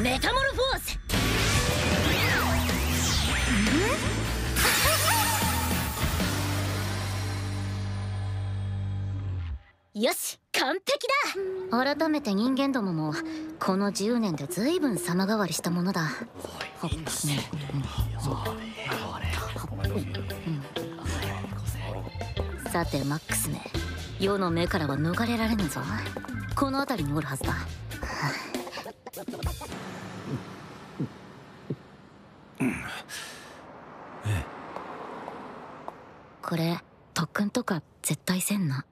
メタモルフォース。よし完璧だ。改めて人間どももこの10年で随分様変わりしたものだ。さてマックスめ世の目からは逃れられぬぞこの辺りにおるはずだこれ特訓とか絶対せんな。